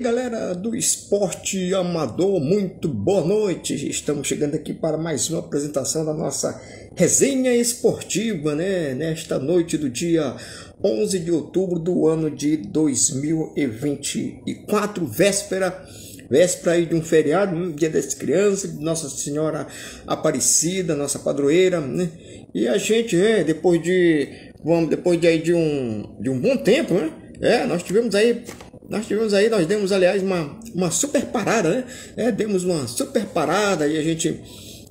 galera do esporte amador, muito boa noite. Estamos chegando aqui para mais uma apresentação da nossa resenha esportiva, né? Nesta noite do dia 11 de outubro do ano de 2024, véspera, véspera aí de um feriado, um dia das crianças, Nossa Senhora Aparecida, nossa padroeira, né? E a gente, é, depois de, vamos, depois de aí de um, de um bom tempo, né? É, nós tivemos aí nós tivemos aí, nós demos, aliás, uma, uma super parada, né? É, demos uma super parada e a gente,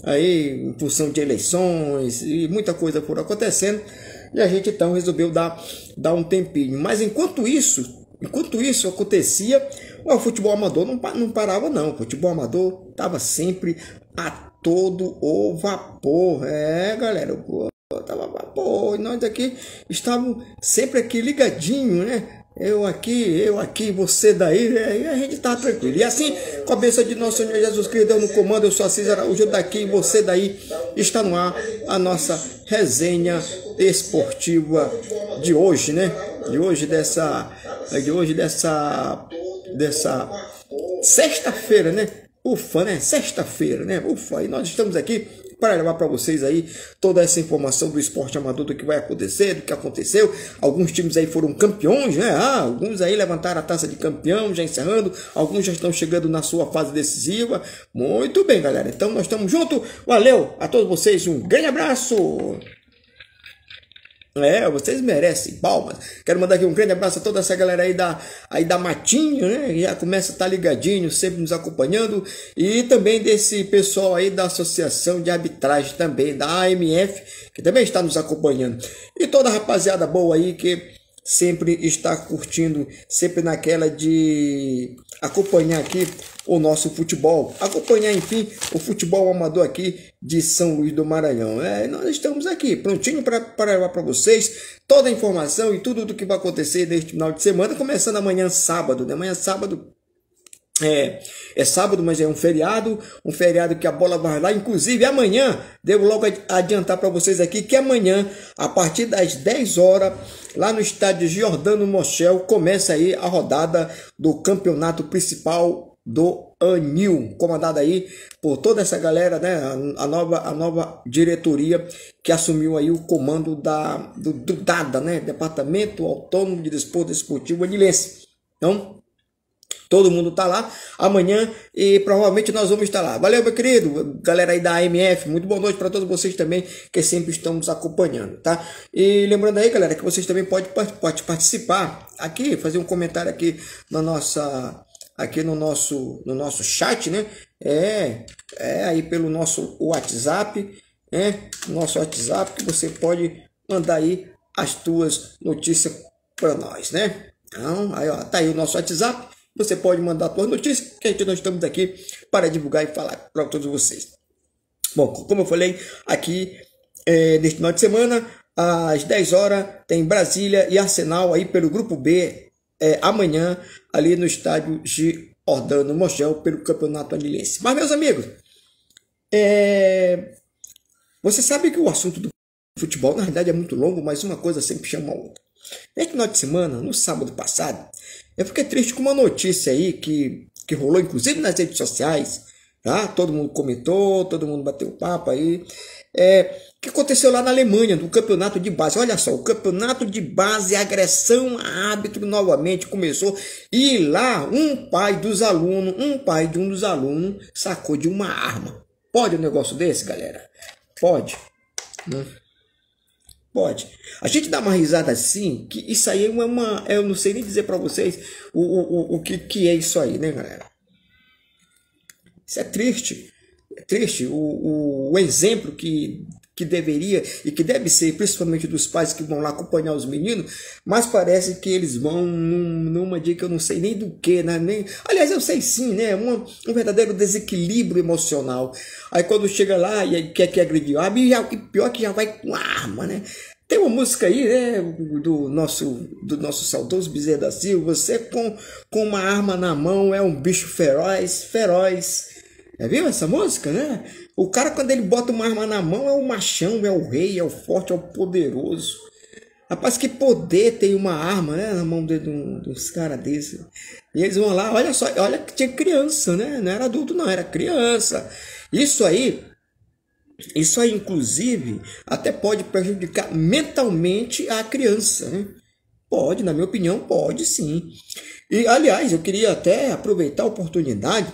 aí, em função de eleições e muita coisa por acontecendo, e a gente então resolveu dar, dar um tempinho. Mas enquanto isso, enquanto isso acontecia, o futebol amador não, não parava, não. O futebol amador estava sempre a todo o vapor. É, galera, tava vapor. E nós aqui estávamos sempre aqui ligadinho, né? Eu aqui, eu aqui, você daí, e a gente tá tranquilo. E assim, com a bênção de nosso Senhor Jesus Cristo, eu no comando, eu sou Assis Araújo daqui, e você daí, está no ar a nossa resenha esportiva de hoje, né? De hoje, dessa, de hoje, dessa, dessa sexta-feira, né? Ufa, né? Sexta-feira, né? Ufa, e nós estamos aqui para levar para vocês aí toda essa informação do esporte amador, do que vai acontecer, do que aconteceu. Alguns times aí foram campeões, né? Ah, alguns aí levantaram a taça de campeão, já encerrando. Alguns já estão chegando na sua fase decisiva. Muito bem, galera. Então nós estamos juntos. Valeu a todos vocês. Um grande abraço. É, vocês merecem palmas. Quero mandar aqui um grande abraço a toda essa galera aí da, aí da Matinho, né? Já começa a estar tá ligadinho, sempre nos acompanhando. E também desse pessoal aí da Associação de Arbitragem também, da AMF, que também está nos acompanhando. E toda a rapaziada boa aí que sempre está curtindo, sempre naquela de acompanhar aqui o nosso futebol, acompanhar, enfim, o futebol amador aqui de São Luís do Maranhão. É, nós estamos aqui, prontinho para levar para vocês toda a informação e tudo do que vai acontecer neste final de semana, começando amanhã sábado, né? Amanhã sábado é, é sábado, mas é um feriado, um feriado que a bola vai lá. Inclusive, amanhã, devo logo adiantar para vocês aqui que amanhã, a partir das 10 horas, lá no estádio Giordano Moschel, começa aí a rodada do campeonato principal do Anil, comandada aí por toda essa galera, né? A, nova, a nova diretoria que assumiu aí o comando da, do, do DADA, né? Departamento Autônomo de Desporto Esportivo Anilense. Então, Todo mundo tá lá amanhã e provavelmente nós vamos estar lá. Valeu, meu querido, galera aí da AMF. Muito boa noite para todos vocês também que sempre estão nos acompanhando, tá? E lembrando aí, galera, que vocês também podem, pode participar aqui, fazer um comentário aqui na nossa aqui no nosso no nosso chat, né? É, é aí pelo nosso WhatsApp, né? Nosso WhatsApp que você pode mandar aí as tuas notícias para nós, né? Então, aí ó, tá aí o nosso WhatsApp você pode mandar suas notícias, que nós estamos aqui para divulgar e falar para todos vocês. Bom, como eu falei, aqui é, neste final de semana, às 10 horas, tem Brasília e Arsenal aí pelo grupo B, é, amanhã, ali no estádio de Ordano Mochel, pelo Campeonato Anilense. Mas, meus amigos, é, você sabe que o assunto do futebol, na verdade, é muito longo, mas uma coisa sempre chama a outra. Neste final de semana, no sábado passado, eu fiquei triste com uma notícia aí que, que rolou, inclusive nas redes sociais. Tá? Todo mundo comentou, todo mundo bateu papo aí. É, que aconteceu lá na Alemanha, do campeonato de base. Olha só, o campeonato de base, agressão a árbitro novamente começou. E lá, um pai dos alunos, um pai de um dos alunos, sacou de uma arma. Pode um negócio desse, galera? Pode. Né? Pode. A gente dá uma risada assim, que isso aí é uma. Eu não sei nem dizer para vocês o, o, o que, que é isso aí, né, galera? Isso é triste. É triste. O, o, o exemplo que que deveria e que deve ser, principalmente dos pais que vão lá acompanhar os meninos, mas parece que eles vão num, numa dia que eu não sei nem do que, né? Nem, aliás, eu sei sim, né? Um, um verdadeiro desequilíbrio emocional. Aí quando chega lá e quer que agredir a e pior que já vai com arma, né? Tem uma música aí, né, do nosso, do nosso saudoso Bezerra da Silva, você com, com uma arma na mão é um bicho feroz, feroz. É viu essa música, né? O cara, quando ele bota uma arma na mão, é o machão, é o rei, é o forte, é o poderoso. Rapaz, que poder tem uma arma, né? Na mão de, de, dos caras desses. E eles vão lá, olha só, olha que tinha criança, né? Não era adulto, não, era criança. Isso aí, isso aí, inclusive, até pode prejudicar mentalmente a criança, né? Pode, na minha opinião, pode sim. E, aliás, eu queria até aproveitar a oportunidade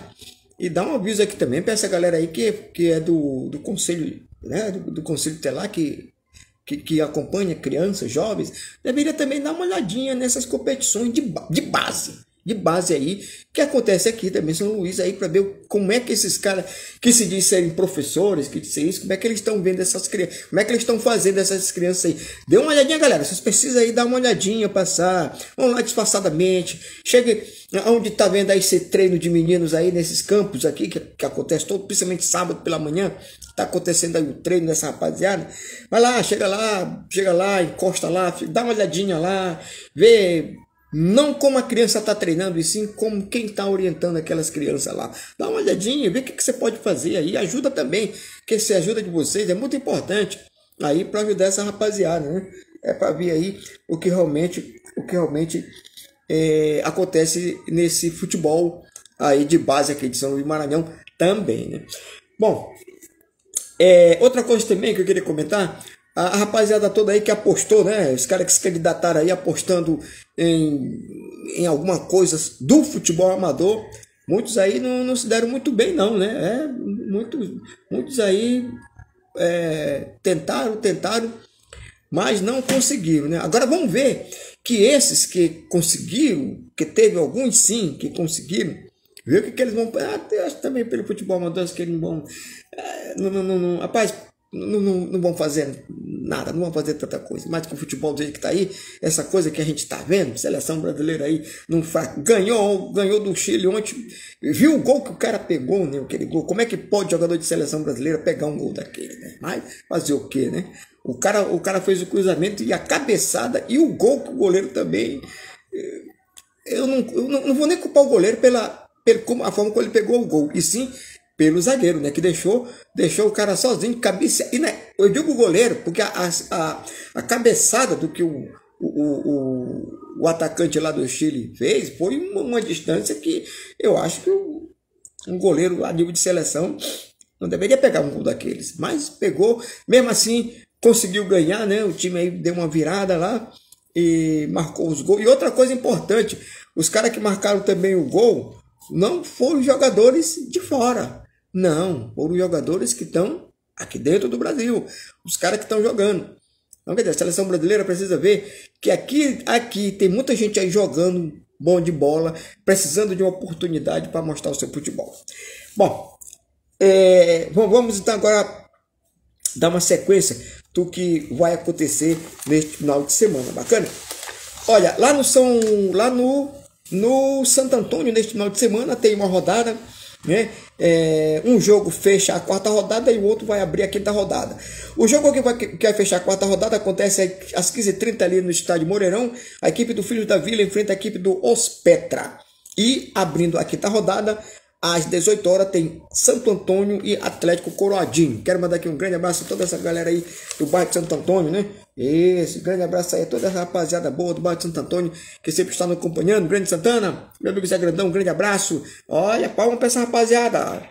e dar um aviso aqui também para essa galera aí que, que é do, do conselho, né? Do, do conselho telar que que, que, acompanha crianças, jovens, deveria também dar uma olhadinha nessas competições de, de base de base aí, que acontece aqui também São Luís aí, para ver como é que esses caras que se dizem serem professores, que dizem isso, como é que eles estão vendo essas crianças, como é que eles estão fazendo essas crianças aí. Dê uma olhadinha, galera, vocês precisam aí dar uma olhadinha, passar, vão lá disfarçadamente, chegue onde tá vendo aí esse treino de meninos aí, nesses campos aqui, que, que acontece todo, principalmente sábado pela manhã, tá acontecendo aí o treino dessa rapaziada, vai lá, chega lá, chega lá, encosta lá, dá uma olhadinha lá, vê não como a criança está treinando, e sim como quem está orientando aquelas crianças lá. Dá uma olhadinha, vê o que, que você pode fazer aí. Ajuda também, que essa ajuda de vocês é muito importante aí para ajudar essa rapaziada, né? É para ver aí o que realmente, o que realmente é, acontece nesse futebol aí de base aqui de São Luís Maranhão também, né? Bom, é, outra coisa também que eu queria comentar a rapaziada toda aí que apostou, né? Os caras que se candidataram aí apostando em, em alguma coisa do futebol amador, muitos aí não, não se deram muito bem, não, né? É, muitos, aí é, tentaram, tentaram, mas não conseguiram, né? Agora vamos ver que esses que conseguiram, que teve alguns sim que conseguiram, ver o que, que eles vão. Ah, eu acho também pelo futebol amador que eles não vão. É, não, não, não, rapaz, não, não, não, vão fazer nada, não vão fazer tanta coisa. Mas com o futebol do jeito que está aí, essa coisa que a gente está vendo, seleção brasileira aí, não faz, ganhou, ganhou do Chile ontem, viu o gol que o cara pegou, né? Aquele gol. Como é que pode jogador de seleção brasileira pegar um gol daquele, né? Mas fazer o quê, né? O cara, o cara fez o cruzamento e a cabeçada e o gol que o goleiro também. Eh, eu não, eu não, não vou nem culpar o goleiro pela, pela a forma como ele pegou o gol, e sim pelo zagueiro, né? Que deixou, deixou o cara sozinho, cabeça. E né, eu digo goleiro, porque a, a, a cabeçada do que o, o, o, o, atacante lá do Chile fez foi uma, uma distância que eu acho que um goleiro a nível de seleção não deveria pegar um gol daqueles. Mas pegou, mesmo assim, conseguiu ganhar, né? O time aí deu uma virada lá e marcou os gols. E outra coisa importante, os caras que marcaram também o gol não foram jogadores de fora. Não, foram jogadores que estão aqui dentro do Brasil, os caras que estão jogando. Então, quer dizer, a seleção brasileira precisa ver que aqui, aqui tem muita gente aí jogando bom de bola, precisando de uma oportunidade para mostrar o seu futebol. Bom, é, vamos então agora dar uma sequência do que vai acontecer neste final de semana. Bacana? Olha, lá no São, lá no, no Santo Antônio, neste final de semana, tem uma rodada né? É, um jogo fecha a quarta rodada e o outro vai abrir a quinta rodada. O jogo que vai, que vai fechar a quarta rodada acontece às 15h30 ali no estádio Moreirão. A equipe do Filho da Vila enfrenta a equipe do Ospetra. E abrindo a quinta rodada, às 18 horas tem Santo Antônio e Atlético Coroadinho. Quero mandar aqui um grande abraço a toda essa galera aí do bairro de Santo Antônio, né? Esse grande abraço aí a toda essa rapaziada boa do bairro de Santo Antônio que sempre está nos acompanhando. Grande Santana, meu amigo Zé Grandão, um grande abraço. Olha, palma pra essa rapaziada.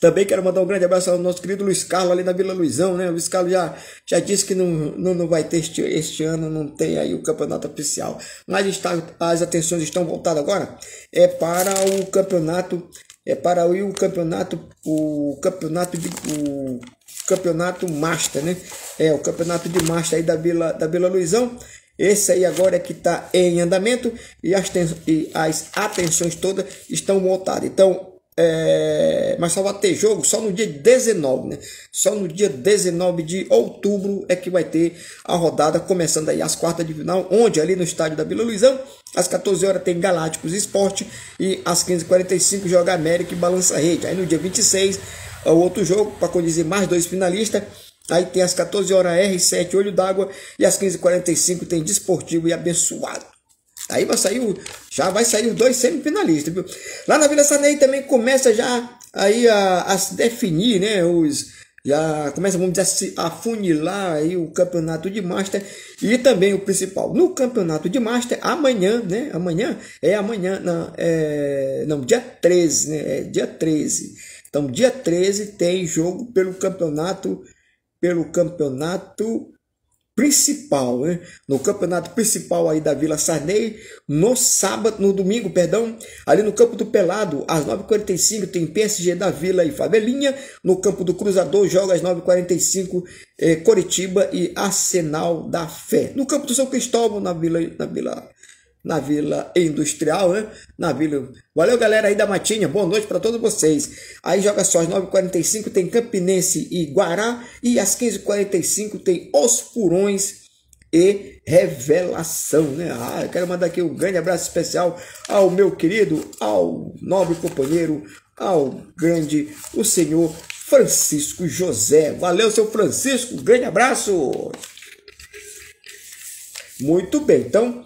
Também quero mandar um grande abraço ao nosso querido Luiz Carlos ali na Vila Luizão, né? O Luiz Carlos já, já disse que não, não, não vai ter este, este ano, não tem aí o campeonato oficial. Mas está, as atenções estão voltadas agora é para o campeonato, é para o campeonato, o campeonato de o campeonato Master, né? É o campeonato de Master aí da Vila, da Vila Luizão. Esse aí agora é que está em andamento e as, e as atenções todas estão voltadas. Então, é, mas só vai ter jogo só no dia 19, né? Só no dia 19 de outubro é que vai ter a rodada, começando aí as quartas de final, onde ali no estádio da Vila Luizão, às 14 horas tem Galácticos Esporte e às 15h45 joga América e Balança Rede. Aí no dia 26 é o outro jogo, para conduzir mais dois finalistas. Aí tem às 14 horas R7 Olho d'Água e às 15h45 tem Desportivo e Abençoado. Aí vai sair, já vai sair os dois semifinalistas, viu? Lá na Vila Sanei também começa já aí a, a se definir, né, os, já começa, vamos dizer, a funilar aí o campeonato de Master e também o principal. No campeonato de Master, amanhã, né? Amanhã, é amanhã, não, é, não dia 13, né? É dia 13. Então, dia 13 tem jogo pelo campeonato, pelo campeonato principal, né? no campeonato principal aí da Vila Sarney, no sábado, no domingo, perdão, ali no campo do Pelado, às 9h45 tem PSG da Vila e Favelinha, no campo do Cruzador joga às 9h45 eh, Coritiba e Arsenal da Fé. No campo do São Cristóvão, na Vila, na Vila na Vila Industrial, né? Na Vila. Valeu, galera aí da Matinha. Boa noite para todos vocês. Aí joga só às 9h45 tem Campinense e Guará. E às 15h45 tem Os Purões e Revelação, né? Ah, eu quero mandar aqui um grande abraço especial ao meu querido, ao nobre companheiro, ao grande, o senhor Francisco José. Valeu, seu Francisco. Grande abraço. Muito bem, então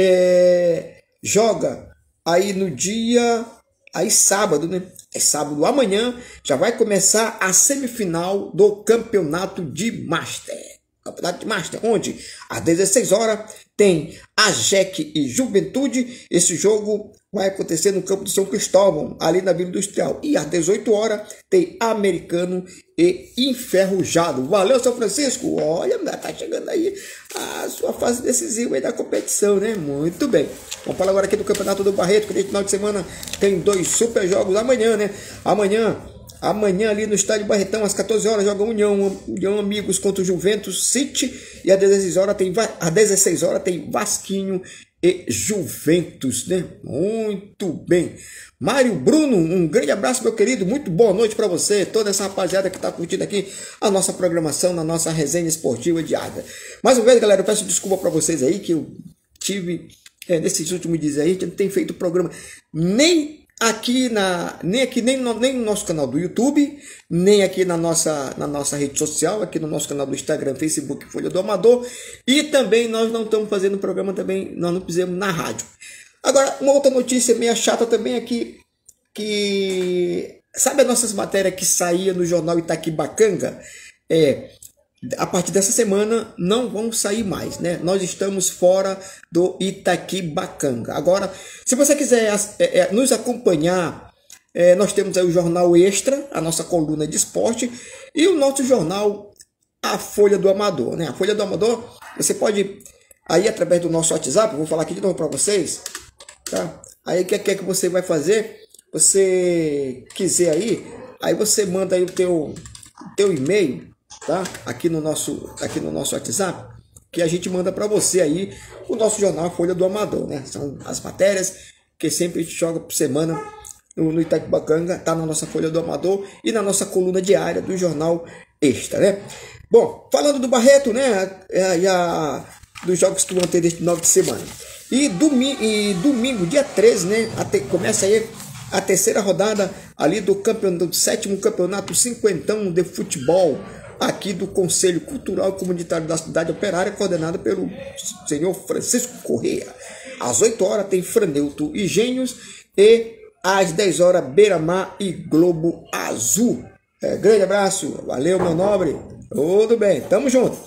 é, joga aí no dia, aí sábado, né? É sábado amanhã, já vai começar a semifinal do campeonato de Master. Campeonato de Master, onde às 16 horas tem a JEC e Juventude. Esse jogo vai acontecer no campo do São Cristóvão, ali na Vila Industrial. E às 18 horas tem Americano e Enferrujado. Valeu, São Francisco! Olha, tá chegando aí a sua fase decisiva da competição, né? Muito bem. Vamos falar agora aqui do Campeonato do Barreto, que nesse final de semana tem dois super jogos amanhã, né? Amanhã Amanhã ali no estádio Barretão, às 14 horas, joga União, União Amigos contra o Juventus City. E às 16 horas tem, às 16 horas tem Vasquinho e Juventus, né? Muito bem. Mário Bruno, um grande abraço, meu querido. Muito boa noite para você, toda essa rapaziada que está curtindo aqui a nossa programação, na nossa resenha esportiva diária. Mais uma vez, galera, eu peço desculpa para vocês aí que eu tive é, nesses últimos dias aí, a gente não tem feito programa nem aqui na nem aqui nem no, nem no nosso canal do YouTube, nem aqui na nossa na nossa rede social, aqui no nosso canal do Instagram, Facebook, Folha do Amador, e também nós não estamos fazendo programa também, nós não fizemos na rádio. Agora, uma outra notícia meio chata também aqui que sabe as nossas matérias que saía no jornal Itaquibacanga? É, a partir dessa semana não vão sair mais, né? Nós estamos fora do Itaquibacanga. Agora, se você quiser é, é, nos acompanhar, é, nós temos aí o Jornal Extra, a nossa coluna de esporte, e o nosso jornal A Folha do Amador, né? A Folha do Amador, você pode aí através do nosso WhatsApp, vou falar aqui de novo para vocês, tá? Aí o que é que você vai fazer? Você quiser aí, aí você manda aí o teu, teu e-mail tá? Aqui no nosso, aqui no nosso WhatsApp, que a gente manda para você aí o nosso jornal Folha do Amador, né? São as matérias que sempre a gente joga por semana no, no tá na nossa Folha do Amador e na nossa coluna diária do jornal Extra, né? Bom, falando do Barreto, né? É, e a, dos jogos que vão ter neste final de semana. E domingo, e domingo dia 13, né? Até, começa aí a terceira rodada ali do campeonato, do sétimo campeonato cinquentão de futebol aqui do Conselho Cultural e Comunitário da Cidade Operária, coordenado pelo senhor Francisco Correia. Às 8 horas tem Franeuto e Gênios e às 10 horas Beira-Mar e Globo Azul. É, grande abraço, valeu meu nobre, tudo bem, tamo junto.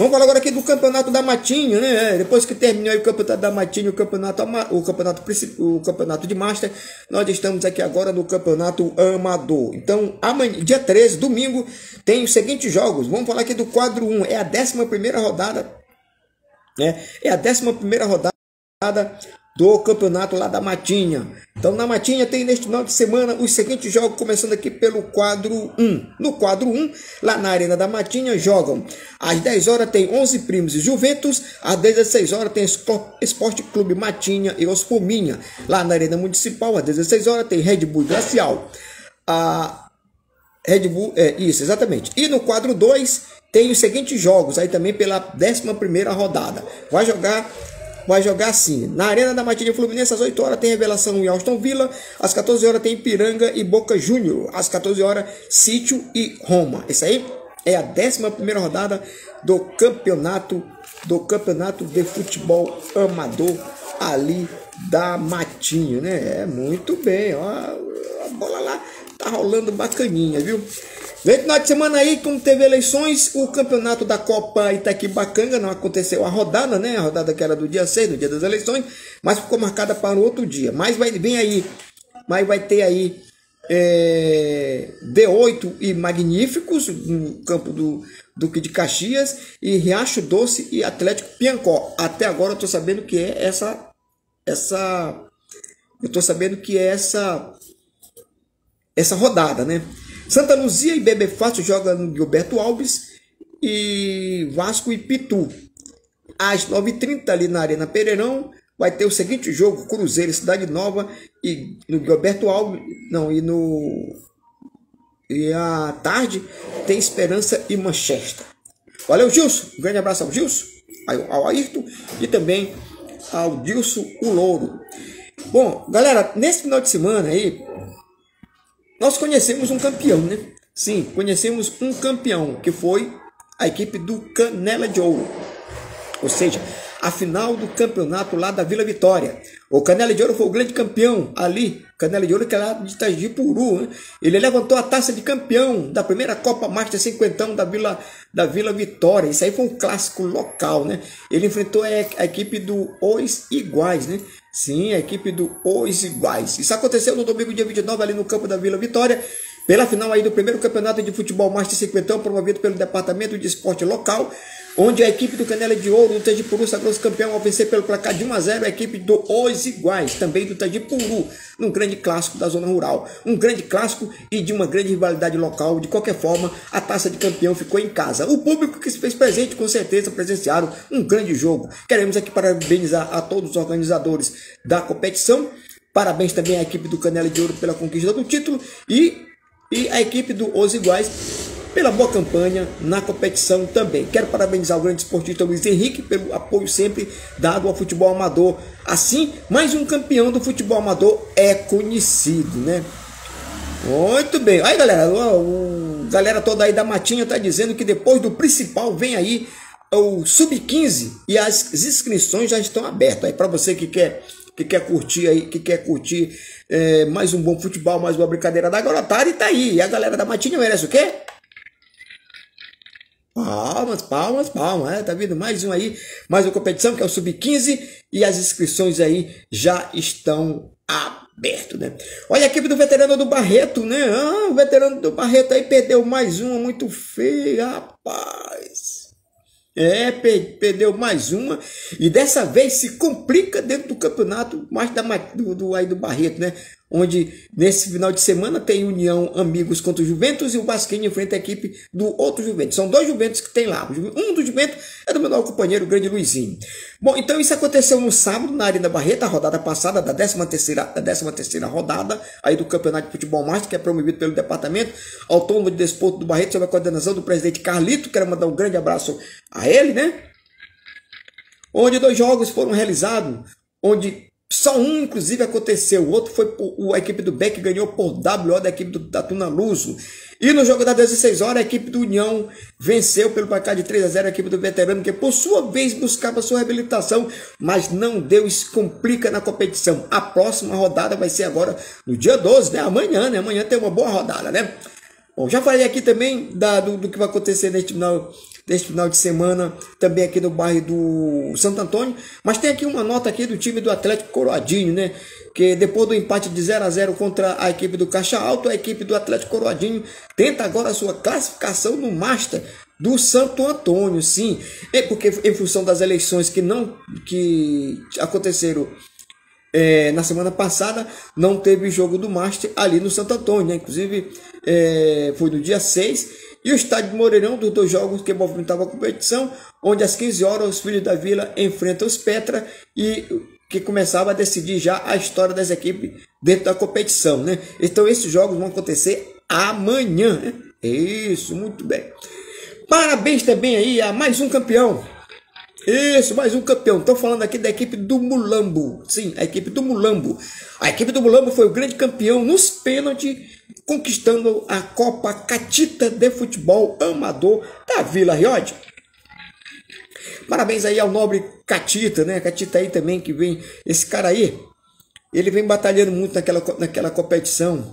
Vamos falar agora aqui do campeonato da Matinho, né? É, depois que terminou o campeonato da Matinho, o campeonato, o campeonato, o campeonato de Master, nós estamos aqui agora no campeonato amador. Então, amanhã, dia 13, domingo, tem os seguintes jogos. Vamos falar aqui do quadro 1, é a 11 primeira rodada, né? É a 11 primeira rodada do campeonato lá da Matinha. Então na Matinha tem neste final de semana os seguintes jogos, começando aqui pelo quadro 1. No quadro 1, lá na Arena da Matinha, jogam às 10 horas tem 11 Primos e Juventus, às 16 horas tem Esporte Clube Matinha e Ospominha. Lá na Arena Municipal, às 16 horas tem Red Bull Glacial. A Red Bull, é isso, exatamente. E no quadro 2 tem os seguintes jogos, aí também pela 11 primeira rodada. Vai jogar vai jogar assim. Na Arena da Matinha Fluminense, às 8 horas, tem revelação em Austin Villa. Às 14 horas, tem Piranga e Boca Júnior. Às 14 horas, Sítio e Roma. Isso aí é a 11 rodada do campeonato do campeonato de futebol amador ali da Matinha, né? É muito bem, ó, a bola lá tá rolando bacaninha, viu? Vem final de semana aí, como teve eleições, o campeonato da Copa Itaquibacanga não aconteceu a rodada, né? A rodada que era do dia 6, do dia das eleições, mas ficou marcada para outro dia. Mas vai vem aí, mas vai ter aí é, D8 e Magníficos no campo do Duque de Caxias e Riacho Doce e Atlético Piancó. Até agora eu tô sabendo que é essa essa eu tô sabendo que é essa essa rodada, né? Santa Luzia e Bebê Fácil jogam no Gilberto Alves e Vasco e Pitu. Às 9h30 ali na Arena Pereirão vai ter o seguinte jogo, Cruzeiro Cidade Nova e no Gilberto Alves, não, e no e à tarde tem Esperança e Manchester. Valeu, Gilson. Um grande abraço ao Gilson, ao Ayrton e também ao Dilson o Louro. Bom, galera, nesse final de semana aí, nós conhecemos um campeão, né? Sim, conhecemos um campeão, que foi a equipe do Canela de Ouro. Ou seja, a final do campeonato lá da Vila Vitória. O Canela de Ouro foi o grande campeão ali. Canela de Ouro que é lá de Itagipuru. Né? Ele levantou a taça de campeão da primeira Copa Master 50 da Vila, da Vila Vitória. Isso aí foi um clássico local, né? Ele enfrentou a, equipe do Os Iguais, né? Sim, a equipe do Os Iguais. Isso aconteceu no domingo, dia 29, ali no campo da Vila Vitória, pela final aí do primeiro campeonato de futebol Master 50, promovido pelo Departamento de Esporte Local onde a equipe do Canela de Ouro do Tadipuru sagrou-se campeão ao vencer pelo placar de 1 a 0 a equipe do Os Iguais, também do Tadipuru, num grande clássico da zona rural. Um grande clássico e de uma grande rivalidade local. De qualquer forma, a taça de campeão ficou em casa. O público que se fez presente, com certeza, presenciaram um grande jogo. Queremos aqui parabenizar a todos os organizadores da competição. Parabéns também à equipe do Canela de Ouro pela conquista do título e, e a equipe do Os Iguais pela boa campanha na competição também. Quero parabenizar o grande esportista Luiz Henrique pelo apoio sempre dado ao futebol amador. Assim, mais um campeão do futebol amador é conhecido, né? Muito bem. Aí, galera, o, galera toda aí da Matinha tá dizendo que depois do principal vem aí o Sub-15 e as inscrições já estão abertas. Aí para você que quer que quer curtir aí, que quer curtir é, mais um bom futebol, mais uma brincadeira da garotada e tá aí. E a galera da Matinha merece o quê? Palmas, palmas, palmas. É, tá vindo mais um aí, mais uma competição que é o Sub-15 e as inscrições aí já estão abertas, né? Olha a equipe do veterano do Barreto, né? Ah, o veterano do Barreto aí perdeu mais uma muito feia, rapaz. É, perdeu mais uma e dessa vez se complica dentro do campeonato mais da, do, do, aí do Barreto, né? Onde nesse final de semana tem União Amigos contra o Juventus e o Basquinho enfrenta a equipe do outro Juventus. São dois Juventus que tem lá. Um do Juventus é do meu novo companheiro, o grande Luizinho. Bom, então isso aconteceu no sábado, na Arena Barreta, a rodada passada da 13 terceira, da 13 terceira rodada aí do Campeonato de Futebol Master, que é promovido pelo Departamento Autônomo de Desporto do Barreto, sob a coordenação do presidente Carlito. Quero mandar um grande abraço a ele, né? Onde dois jogos foram realizados, onde só um, inclusive, aconteceu. O outro foi por, a equipe do Beck ganhou por WO da equipe do Tatuna Luso. E no jogo das 16 horas, a equipe do União venceu pelo placar de 3 a 0 a equipe do Veterano, que por sua vez buscava sua reabilitação, mas não deu, isso complica na competição. A próxima rodada vai ser agora no dia 12, né? Amanhã, né? Amanhã tem uma boa rodada, né? Bom, já falei aqui também da, do, do que vai acontecer neste final deste final de semana, também aqui no bairro do Santo Antônio. Mas tem aqui uma nota aqui do time do Atlético Coroadinho, né? Que depois do empate de 0 a 0 contra a equipe do Caixa Alto, a equipe do Atlético Coroadinho tenta agora a sua classificação no Master do Santo Antônio, sim. É porque em função das eleições que não que aconteceram é, na semana passada não teve jogo do Master ali no Santo Antônio, né? Inclusive é, foi no dia 6 e o estádio de Moreirão, dos dois jogos que movimentavam a competição, onde às 15 horas os filhos da Vila enfrentam os Petra e que começava a decidir já a história das equipes dentro da competição, né? Então esses jogos vão acontecer amanhã, né? Isso, muito bem. Parabéns também aí a mais um campeão. Isso, mais um campeão. Estou falando aqui da equipe do Mulambo. Sim, a equipe do Mulambo. A equipe do Mulambo foi o grande campeão nos pênaltis conquistando a Copa Catita de Futebol Amador da Vila Riode. Parabéns aí ao nobre Catita, né? Catita aí também que vem, esse cara aí, ele vem batalhando muito naquela, naquela competição.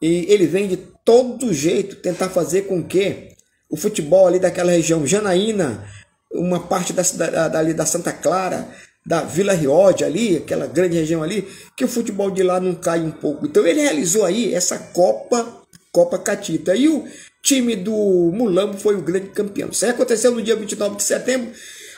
E ele vem de todo jeito tentar fazer com que o futebol ali daquela região, Janaína, uma parte da cidade ali da Santa Clara, da Vila Riode ali, aquela grande região ali, que o futebol de lá não cai um pouco. Então ele realizou aí essa Copa, Copa Catita. E o time do Mulambo foi o grande campeão. Isso aí aconteceu no dia 29 de setembro,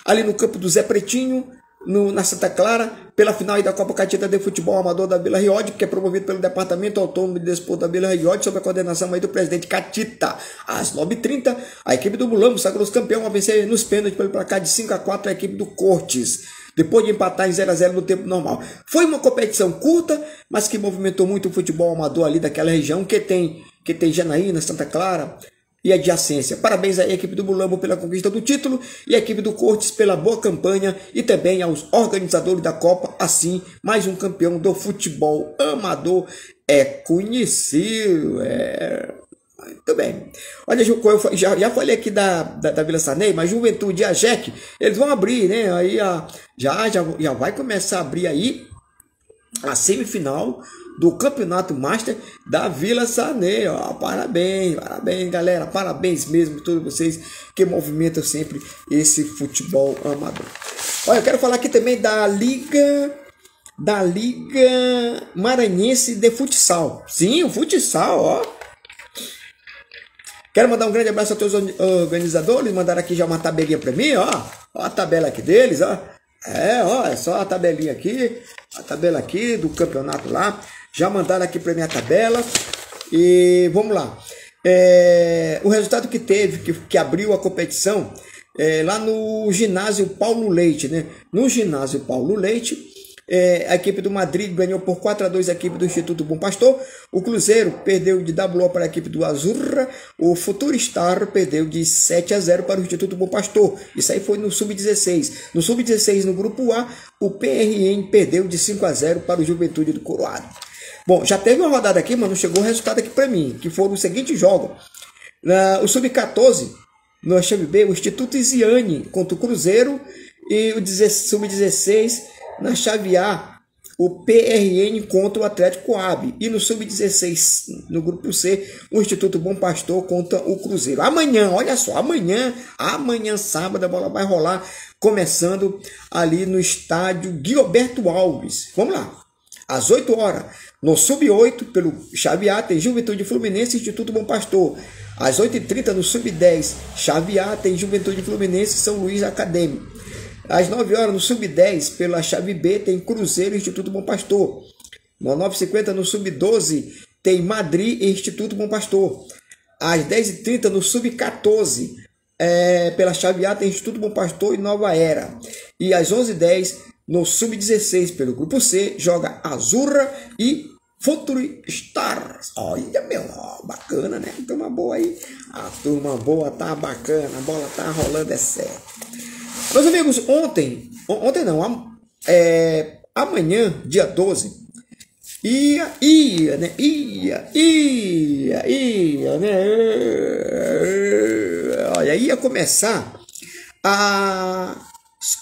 ali no campo do Zé Pretinho, no, na Santa Clara, pela final da Copa Catita de Futebol Amador da Vila Riode, que é promovido pelo Departamento Autônomo de Desporto da Vila Riode, sob a coordenação aí do presidente Catita. Às 9h30, a equipe do Mulambo sagrou-se campeão a vencer nos pênaltis pelo placar de 5 a 4 a equipe do Cortes depois de empatar em 0 a 0 no tempo normal. Foi uma competição curta, mas que movimentou muito o futebol amador ali daquela região que tem que tem Janaína, Santa Clara e adjacência. Parabéns à equipe do Mulambo pela conquista do título e à equipe do Cortes pela boa campanha e também aos organizadores da Copa. Assim, mais um campeão do futebol amador é conhecido. É muito bem. Olha, já, já falei aqui da, da, da Vila Sarney, mas Juventude e a JEC, eles vão abrir, né? Aí a, já, já, já vai começar a abrir aí a semifinal do Campeonato Master da Vila Sarney. Ó, parabéns, parabéns, galera. Parabéns mesmo a todos vocês que movimentam sempre esse futebol amador. Olha, eu quero falar aqui também da Liga da Liga Maranhense de Futsal. Sim, o futsal, ó. Quero mandar um grande abraço a os organizadores, mandar aqui já uma tabelinha para mim, ó. Ó a tabela aqui deles, ó. É, ó, é só a tabelinha aqui, a tabela aqui do campeonato lá. Já mandaram aqui para mim a tabela. E vamos lá. É, o resultado que teve, que, que abriu a competição, é, lá no ginásio Paulo Leite, né? No ginásio Paulo Leite, é, a equipe do Madrid ganhou por 4 a 2 a equipe do Instituto Bom Pastor. O Cruzeiro perdeu de WO para a equipe do Azurra. O Futuristar perdeu de 7 a 0 para o Instituto Bom Pastor. Isso aí foi no Sub-16. No Sub-16, no grupo A, o PRN perdeu de 5 a 0 para o Juventude do Coroado. Bom, já teve uma rodada aqui, mas não chegou o resultado aqui para mim, que foram os seguintes jogos. Na, o Sub-14, no chave B, o Instituto Isiane contra o Cruzeiro e o Sub-16 na chave A, o PRN contra o Atlético Coab. E no Sub-16, no grupo C, o Instituto Bom Pastor contra o Cruzeiro. Amanhã, olha só, amanhã, amanhã sábado, a bola vai rolar, começando ali no estádio Guilherberto Alves. Vamos lá. Às 8 horas, no Sub-8, pelo chave A, tem Juventude Fluminense e Instituto Bom Pastor. Às 8h30, no Sub-10, chave A, tem Juventude Fluminense e São Luís Acadêmico. Às 9 horas, no Sub-10, pela chave B, tem Cruzeiro e Instituto Bom Pastor. No 9h50, no Sub-12, tem Madrid e Instituto Bom Pastor. Às 10h30, no Sub-14, é, pela chave A, tem Instituto Bom Pastor e Nova Era. E às 11h10, no Sub-16, pelo grupo C, joga Azurra e Futuri Stars. Olha, meu, ó, bacana, né? Turma boa aí. A turma boa tá bacana, a bola tá rolando, é certo. Meus amigos, ontem, ontem não, é, amanhã, dia 12, ia, ia, né? Ia, ia, ia, né? Olha, ia começar a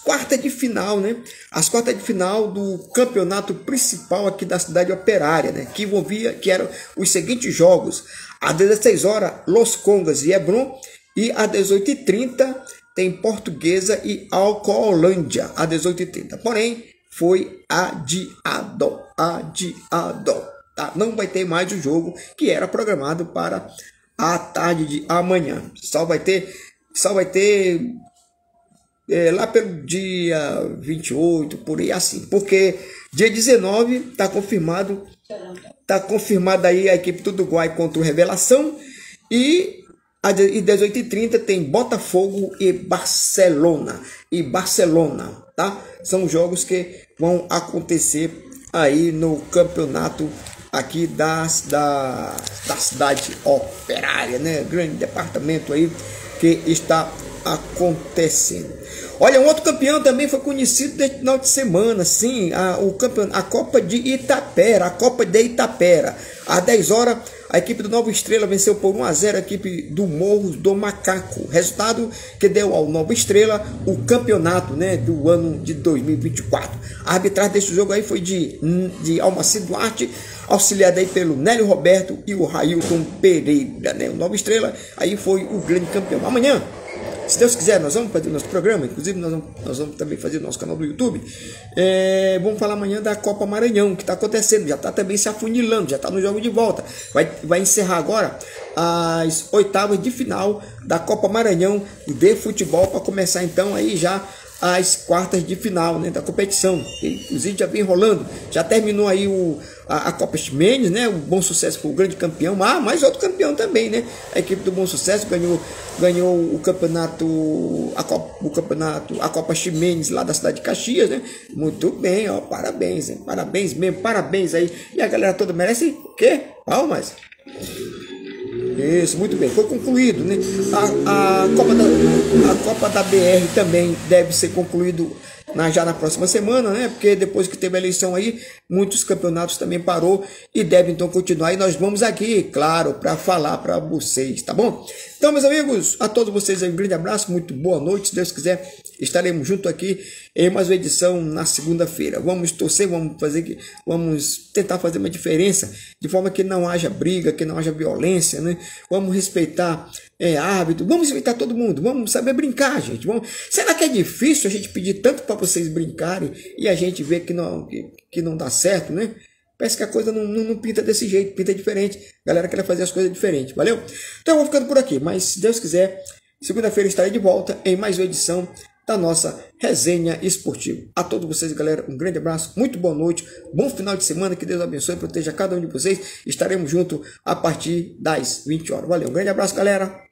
quartas de final, né? As quartas de final do campeonato principal aqui da cidade operária, né? Que envolvia, que eram os seguintes jogos. Às 16 horas, Los Congas e Hebron. E às 18h30, tem Portuguesa e Alcoolândia a 18h30. Porém, foi adiado. Adiado. Tá? Não vai ter mais o jogo que era programado para a tarde de amanhã. Só vai ter, só vai ter é, lá pelo dia 28, por aí assim. Porque dia 19 está confirmado. Está confirmada aí a equipe do Uruguai contra o Revelação. E e 18h30 tem Botafogo e Barcelona. E Barcelona, tá? São jogos que vão acontecer aí no campeonato aqui das, da, da cidade operária, né? Grande departamento aí que está acontecendo. Olha, um outro campeão também foi conhecido neste final de semana, sim, a, o campeão, a Copa de Itapera, a Copa de Itapera. Às 10 horas A equipe do Nova Estrela venceu por 1 a 0 a equipe do Morros do Macaco. Resultado que deu ao Nova Estrela o campeonato né, do ano de 2024. A arbitragem desse jogo aí foi de, de Almaci Duarte, auxiliada aí pelo Nélio Roberto e o Railton Pereira. Né? O Nova Estrela aí foi o grande campeão. Amanhã se Deus quiser, nós vamos fazer o nosso programa, inclusive nós vamos, nós vamos também fazer o nosso canal do YouTube. É, vamos falar amanhã da Copa Maranhão, que está acontecendo, já está também se afunilando, já está no jogo de volta. Vai, vai encerrar agora as oitavas de final da Copa Maranhão de futebol para começar então aí já as quartas de final né, da competição. Inclusive já vem rolando. Já terminou aí o, a, a Copa Ximenes, né? O Bom Sucesso foi o grande campeão. Ah, mais outro campeão também, né? A equipe do Bom Sucesso ganhou, ganhou o campeonato, a Copa, o campeonato, a Copa Ximenes lá da cidade de Caxias, né? Muito bem, ó, parabéns, parabéns mesmo, parabéns aí. E a galera toda merece o quê? Palmas. Isso, muito bem. Foi concluído, né? A, a, Copa da, a Copa da BR também deve ser concluído na, já na próxima semana, né? Porque depois que teve a eleição aí, muitos campeonatos também parou e deve então continuar. E nós vamos aqui, claro, para falar para vocês, tá bom? Então, meus amigos, a todos vocês um grande abraço, muito boa noite. Se Deus quiser, estaremos junto aqui em mais uma edição na segunda-feira. Vamos torcer, vamos fazer, vamos tentar fazer uma diferença de forma que não haja briga, que não haja violência, né? Vamos respeitar é, árbitro, vamos respeitar todo mundo, vamos saber brincar, gente. Vamos... Será que é difícil a gente pedir tanto para vocês brincarem e a gente ver que não, que, que não dá certo, né? Parece que a coisa não, não, não, pinta desse jeito, pinta diferente. A galera quer fazer as coisas diferentes, valeu? Então eu vou ficando por aqui, mas se Deus quiser, segunda-feira estarei de volta em mais uma edição da nossa resenha esportiva. A todos vocês, galera, um grande abraço, muito boa noite, bom final de semana, que Deus abençoe e proteja cada um de vocês. Estaremos juntos a partir das 20 horas. Valeu, um grande abraço, galera.